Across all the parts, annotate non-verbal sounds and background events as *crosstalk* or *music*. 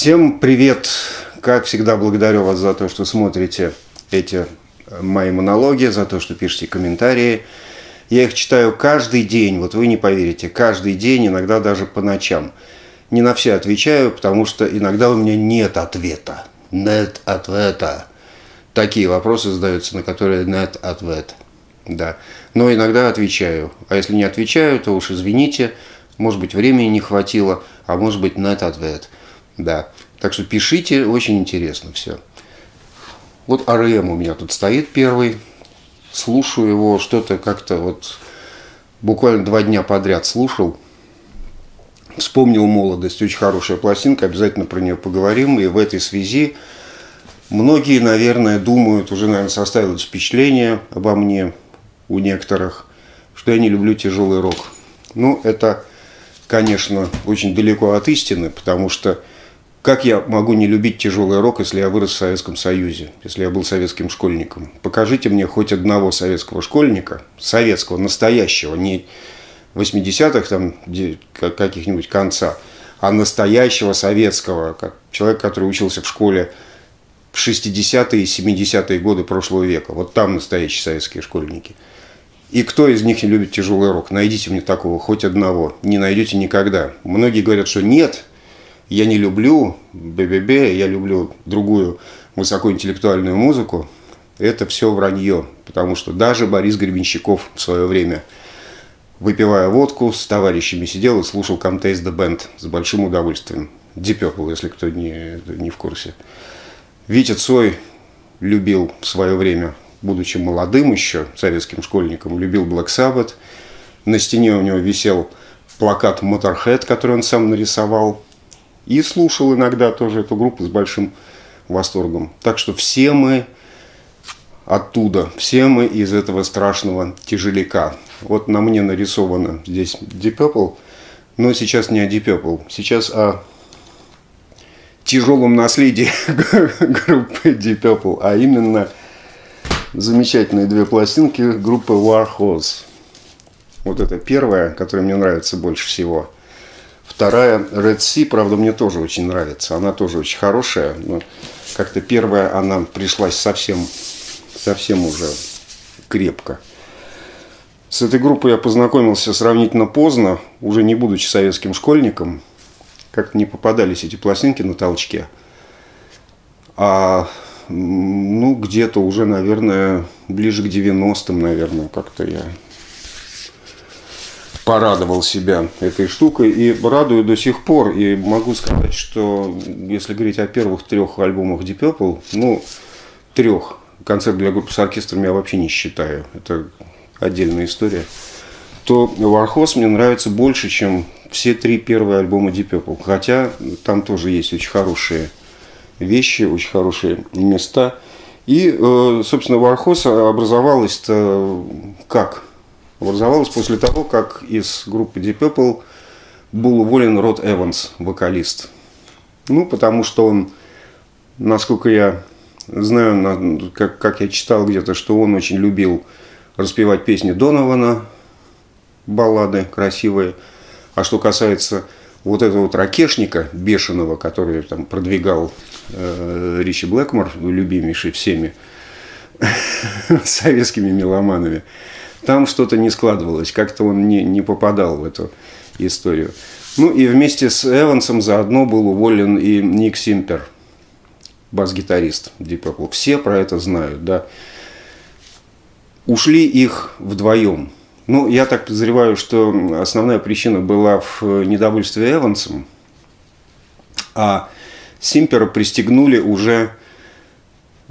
Всем привет! Как всегда, благодарю вас за то, что смотрите эти э, мои монологи, за то, что пишете комментарии. Я их читаю каждый день, вот вы не поверите, каждый день, иногда даже по ночам. Не на все отвечаю, потому что иногда у меня нет ответа. Нет ответа. Такие вопросы задаются, на которые нет ответ. Да. Но иногда отвечаю. А если не отвечаю, то уж извините, может быть, времени не хватило, а может быть, нет ответ. Да. Так что пишите, очень интересно все. Вот АРМ у меня тут стоит первый. Слушаю его, что-то как-то вот буквально два дня подряд слушал. Вспомнил молодость, очень хорошая пластинка, обязательно про нее поговорим. И в этой связи многие, наверное, думают, уже, наверное, составилось впечатление обо мне у некоторых, что я не люблю тяжелый рок. Ну, это, конечно, очень далеко от истины, потому что как я могу не любить тяжелый рок, если я вырос в Советском Союзе, если я был советским школьником? Покажите мне хоть одного советского школьника, советского, настоящего, не 80-х, там, каких-нибудь конца, а настоящего советского, как человек, который учился в школе в 60-е и 70-е годы прошлого века. Вот там настоящие советские школьники. И кто из них не любит тяжелый рок? Найдите мне такого, хоть одного. Не найдете никогда. Многие говорят, что нет, я не люблю БББ, я люблю другую высокоинтеллектуальную музыку, это все вранье. Потому что даже Борис Гребенщиков в свое время, выпивая водку, с товарищами сидел и слушал Come Taste the Band с большим удовольствием. Purple, если кто не, не в курсе. Витя Цой любил в свое время, будучи молодым еще, советским школьником, любил Black Sabbath. На стене у него висел плакат Motorhead, который он сам нарисовал – и слушал иногда тоже эту группу с большим восторгом. Так что все мы оттуда, все мы из этого страшного тяжеляка. Вот на мне нарисовано здесь Deep Purple, но сейчас не о Deep Purple, сейчас о тяжелом наследии *laughs* группы Deep Purple, а именно замечательные две пластинки группы Warhorse. Вот это первая, которая мне нравится больше всего – Вторая Red Sea, правда, мне тоже очень нравится. Она тоже очень хорошая. Но как-то первая она пришлась совсем, совсем уже крепко. С этой группой я познакомился сравнительно поздно, уже не будучи советским школьником. Как-то не попадались эти пластинки на толчке. А ну, где-то уже, наверное, ближе к 90-м, наверное, как-то я порадовал себя этой штукой и радую до сих пор. И могу сказать, что если говорить о первых трех альбомах Deep Purple, ну, трех, концерт для группы с оркестром я вообще не считаю, это отдельная история, то Warhorse мне нравится больше, чем все три первые альбома Deep Purple. Хотя там тоже есть очень хорошие вещи, очень хорошие места. И, э, собственно, Warhorse образовалась как? Образовалась после того, как из группы Deep Purple был уволен Род Эванс, вокалист. Ну, потому что он, насколько я знаю, как, как я читал где-то, что он очень любил распевать песни Донована, баллады красивые. А что касается вот этого вот ракешника бешеного, который там продвигал э, Ричи Блэкмор, любимейший всеми *laughs* советскими меломанами, там что-то не складывалось, как-то он не, не попадал в эту историю. Ну и вместе с Эвансом заодно был уволен и Ник Симпер, бас-гитарист Deep Purple. Все про это знают, да. Ушли их вдвоем. Ну, я так подозреваю, что основная причина была в недовольстве Эвансом, а Симпера пристегнули уже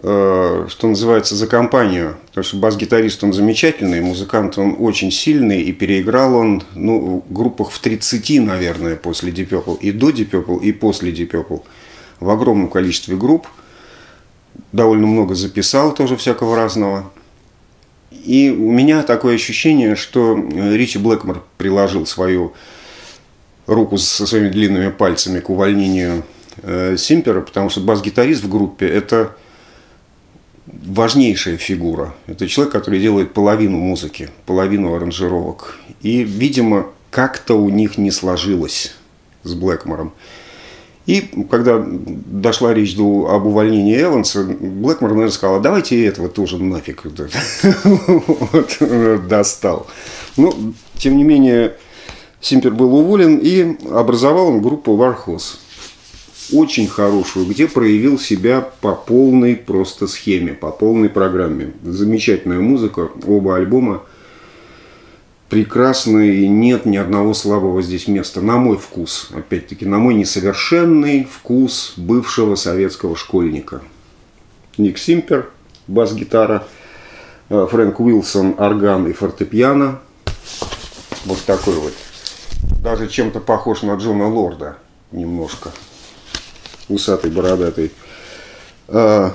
что называется, за компанию. Потому что бас-гитарист он замечательный, музыкант он очень сильный, и переиграл он ну, в группах в 30, наверное, после Deep Purple, и до Deep Purple, и после Deep Purple. В огромном количестве групп. Довольно много записал тоже всякого разного. И у меня такое ощущение, что Ричи Блэкмор приложил свою руку со своими длинными пальцами к увольнению э, Симпера, потому что бас-гитарист в группе – это важнейшая фигура. Это человек, который делает половину музыки, половину аранжировок. И, видимо, как-то у них не сложилось с Блэкмором. И когда дошла речь до, об увольнении Эванса, Блэкмор, наверное, сказал, давайте этого тоже нафиг *laughs* достал. Но, ну, тем не менее, Симпер был уволен и образовал он группу Вархоз. Очень хорошую, где проявил себя по полной просто схеме, по полной программе. Замечательная музыка, оба альбома прекрасные, и нет ни одного слабого здесь места, на мой вкус. Опять-таки, на мой несовершенный вкус бывшего советского школьника. Ник Симпер, бас-гитара, э, Фрэнк Уилсон, орган и фортепиано. Вот такой вот даже чем-то похож на Джона Лорда немножко. Усатый, бородатый. А,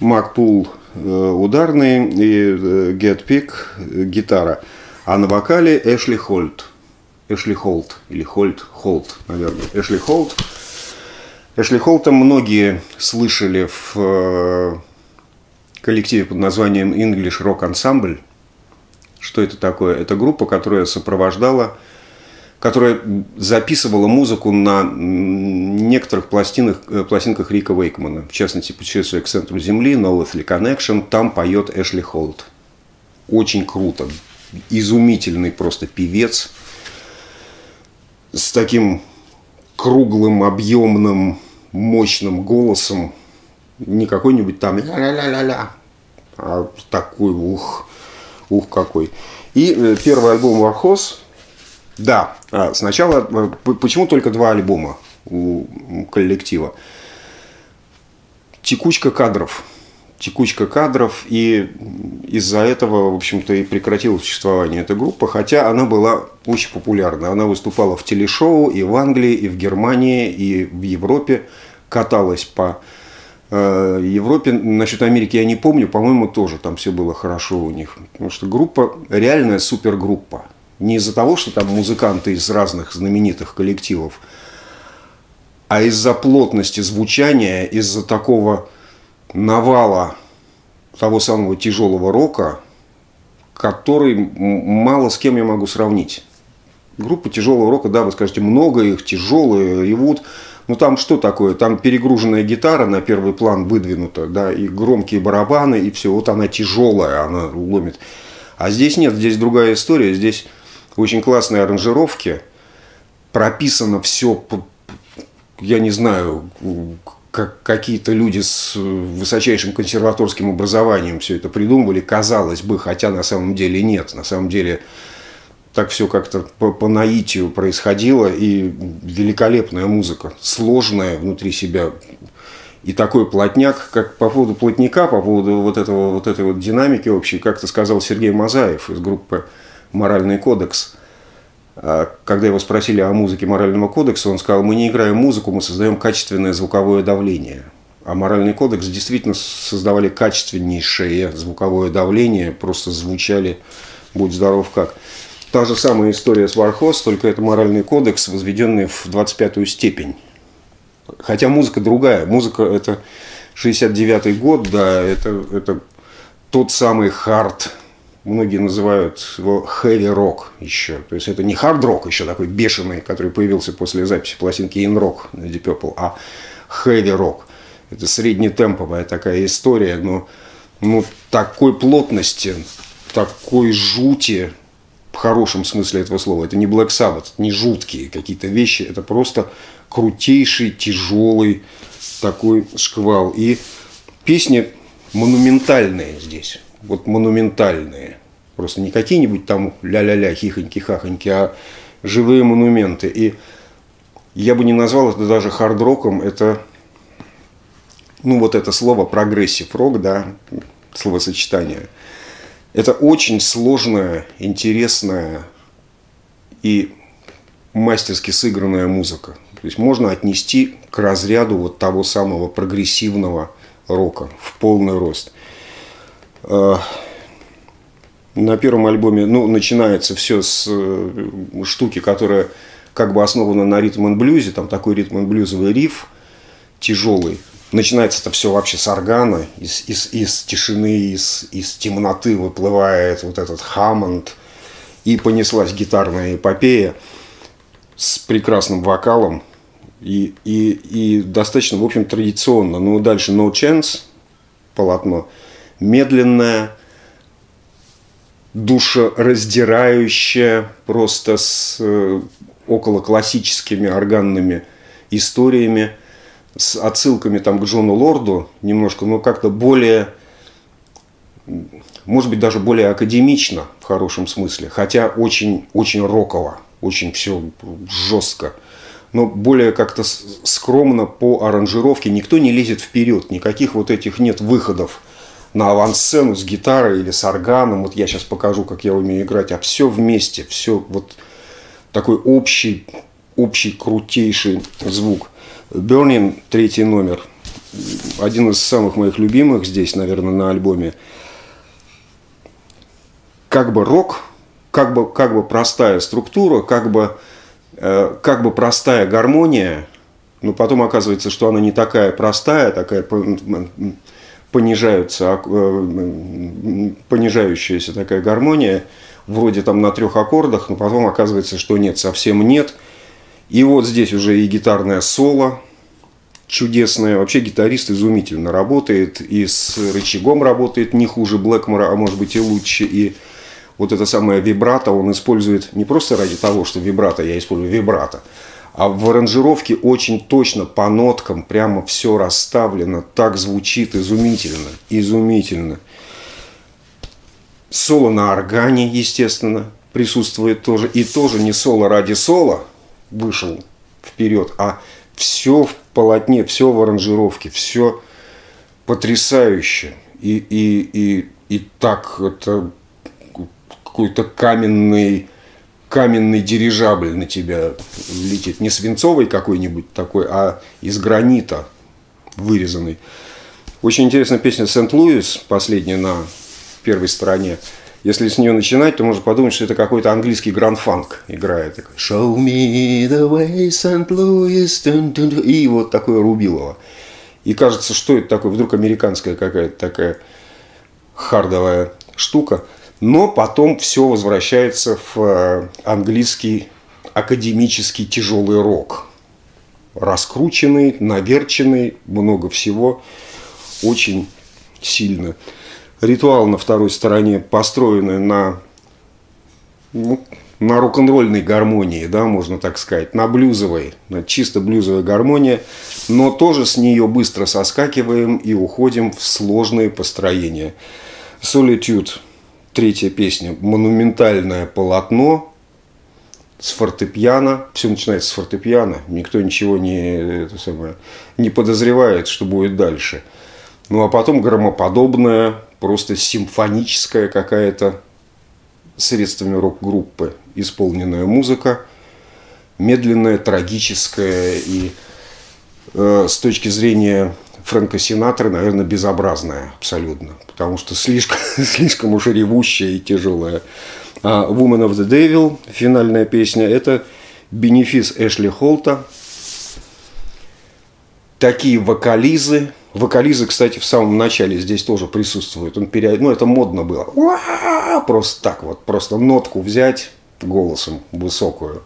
Макпул э, ударный и Get Pick гитара. А на вокале Эшли Хольт. Эшли Холт или Хольт, Холт, наверное. Эшли Холт. Эшли Холта многие слышали в э, коллективе под названием English Rock Ensemble – что это такое? Это группа, которая сопровождала, которая записывала музыку на некоторых пластинах, э, пластинках Рика Вейкмана. В частности, «Путешествие к центру Земли», «No Earthly Connection». Там поет Эшли Холт. Очень круто. Изумительный просто певец. С таким круглым, объемным, мощным голосом. Не какой-нибудь там ля-ля-ля-ля-ля, а такой, ух, Ух, какой. И э, первый альбом Вархоз. Да, а, сначала, э, почему только два альбома у коллектива? Текучка кадров. Текучка кадров, и из-за этого, в общем-то, и прекратила существование эта группа, хотя она была очень популярна. Она выступала в телешоу и в Англии, и в Германии, и в Европе, каталась по Э, Европе, насчет Америки я не помню, по-моему, тоже там все было хорошо у них. Потому что группа, реальная супергруппа. Не из-за того, что там музыканты из разных знаменитых коллективов, а из-за плотности звучания, из-за такого навала того самого тяжелого рока, который мало с кем я могу сравнить. Группа тяжелого рока, да, вы скажете, много их, тяжелые, ревут. Ну там что такое? Там перегруженная гитара на первый план выдвинута, да, и громкие барабаны, и все. Вот она тяжелая, она ломит. А здесь нет, здесь другая история. Здесь очень классные аранжировки. Прописано все, я не знаю, как какие-то люди с высочайшим консерваторским образованием все это придумывали, казалось бы, хотя на самом деле нет. На самом деле так все как-то по, по наитию происходило, и великолепная музыка, сложная внутри себя, и такой плотняк, как по поводу плотника, по поводу вот, этого, вот этой вот динамики общей, как-то сказал Сергей Мазаев из группы «Моральный кодекс», а, когда его спросили о музыке морального кодекса, он сказал, мы не играем музыку, мы создаем качественное звуковое давление. А моральный кодекс действительно создавали качественнейшее звуковое давление, просто звучали, будь здоров как. Та же самая история с Вархоз, только это моральный кодекс, возведенный в 25-ю степень. Хотя музыка другая. Музыка это 69-й год, да, это, это тот самый хард, многие называют его heavy rock еще. То есть это не хард рок еще такой бешеный, который появился после записи пластинки In Rock на Deep Purple, а heavy rock. Это среднетемповая такая история, но ну, такой плотности, такой жути, в хорошем смысле этого слова. Это не Black Sabbath, не жуткие какие-то вещи, это просто крутейший, тяжелый такой шквал. И песни монументальные здесь, вот монументальные. Просто не какие-нибудь там ля-ля-ля, хихоньки-хахоньки, а живые монументы. И я бы не назвал это даже хард-роком, это, ну вот это слово progressive rock, да, словосочетание – это очень сложная, интересная и мастерски сыгранная музыка. То есть можно отнести к разряду вот того самого прогрессивного рока в полный рост. А, на первом альбоме, ну, начинается все с э, штуки, которая как бы основана на ритм-н-блюзе, там такой ритм-н-блюзовый риф тяжелый, начинается это все вообще с органа, из, из, из тишины, из, из темноты выплывает вот этот Хаммонд, и понеслась гитарная эпопея с прекрасным вокалом, И, и, и достаточно, в общем, традиционно. Ну, дальше No Chance, полотно, медленное, душераздирающее, просто с э, около классическими органными историями, с отсылками там к Джону Лорду немножко, но как-то более, может быть, даже более академично в хорошем смысле, хотя очень, очень роково, очень все жестко но более как-то скромно по аранжировке. Никто не лезет вперед, никаких вот этих нет выходов на авансцену с гитарой или с органом. Вот я сейчас покажу, как я умею играть, а все вместе, все вот такой общий, общий крутейший звук. Burning, третий номер, один из самых моих любимых здесь, наверное, на альбоме. Как бы рок, как бы, как бы простая структура, как бы Э, как бы простая гармония, но потом оказывается, что она не такая простая, такая понижаются, э, понижающаяся такая гармония, вроде там на трех аккордах, но потом оказывается, что нет, совсем нет. И вот здесь уже и гитарное соло чудесное. Вообще гитарист изумительно работает, и с рычагом работает не хуже Блэкмора, а может быть и лучше, и вот это самое вибрато он использует не просто ради того, что вибрато, я использую вибрато, а в аранжировке очень точно по ноткам прямо все расставлено, так звучит изумительно, изумительно. Соло на органе, естественно, присутствует тоже. И тоже не соло ради соло вышел вперед, а все в полотне, все в аранжировке, все потрясающе. И, и, и, и так это какой-то каменный, каменный дирижабль на тебя летит. Не свинцовый какой-нибудь такой, а из гранита вырезанный. Очень интересная песня «Сент-Луис», последняя на первой стороне. Если с нее начинать, то можно подумать, что это какой-то английский гранд-фанк играет. Show me the way, St. Louis. И вот такое Рубилово. И кажется, что это такое? Вдруг американская какая-то такая хардовая штука. Но потом все возвращается в э, английский академический тяжелый рок. Раскрученный, наверченный, много всего, очень сильно. Ритуал на второй стороне построенный на, ну, на рок-н-ролльной гармонии, да, можно так сказать, на блюзовой, на чисто блюзовой гармонии, но тоже с нее быстро соскакиваем и уходим в сложные построения. Solitude – Третья песня «Монументальное полотно» с фортепиано. Все начинается с фортепиано. Никто ничего не, это самое, не подозревает, что будет дальше. Ну а потом громоподобная, просто симфоническая какая-то средствами рок-группы исполненная музыка, медленная, трагическая и э, с точки зрения Фрэнка Синатра, наверное, безобразная абсолютно, потому что слишком, *laughs* слишком уж ревущая и тяжелая. А Woman of the Devil, финальная песня, это бенефис Эшли Холта. Такие вокализы. Вокализы, кстати, в самом начале здесь тоже присутствуют. Он пере... Ну, это модно было. Просто так вот, просто нотку взять голосом высокую.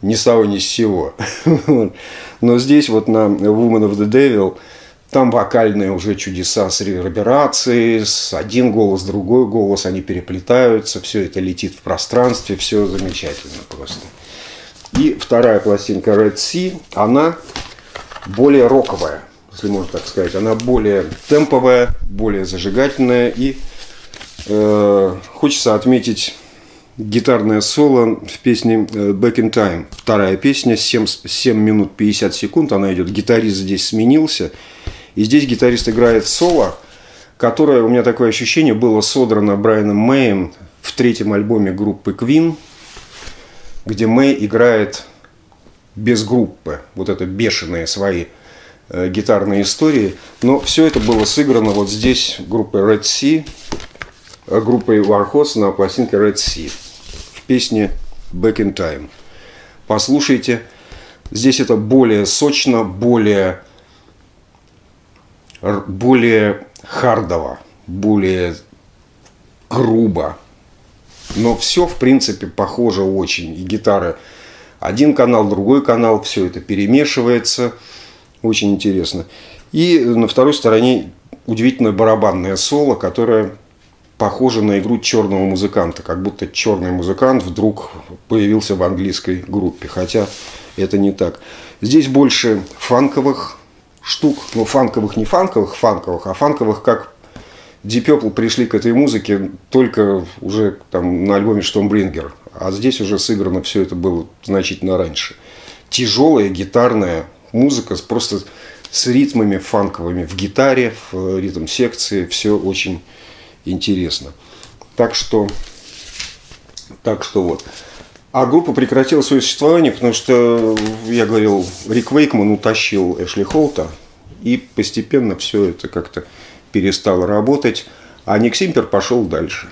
Ни с того, ни с сего. *laughs* Но здесь вот на Woman of the Devil – там вокальные уже чудеса с реверберацией, с один голос, другой голос, они переплетаются, все это летит в пространстве, все замечательно просто. И вторая пластинка Red Sea, она более роковая, если можно так сказать. Она более темповая, более зажигательная. И э, хочется отметить гитарное соло в песне э, Back in Time. Вторая песня, 7, 7 минут 50 секунд она идет. Гитарист здесь сменился. И здесь гитарист играет соло, которое, у меня такое ощущение, было содрано Брайаном Мэем в третьем альбоме группы Queen, где Мэй играет без группы. Вот это бешеные свои э, гитарные истории. Но все это было сыграно вот здесь группой Red Sea, э, группой Warhorse на пластинке Red Sea в песне Back in Time. Послушайте, здесь это более сочно, более более хардово, более грубо. Но все, в принципе, похоже очень. И гитары один канал, другой канал, все это перемешивается. Очень интересно. И на второй стороне удивительное барабанное соло, которое похоже на игру черного музыканта, как будто черный музыкант вдруг появился в английской группе, хотя это не так. Здесь больше фанковых штук, ну фанковых не фанковых, фанковых, а фанковых как Deep Purple пришли к этой музыке только уже там на альбоме Штомбрингер, а здесь уже сыграно все это было значительно раньше. Тяжелая гитарная музыка просто с ритмами фанковыми в гитаре, в ритм секции, все очень интересно. Так что, так что вот. А группа прекратила свое существование, потому что, я говорил, Рик Вейкман утащил Эшли Холта, и постепенно все это как-то перестало работать, а Ник Симпер пошел дальше.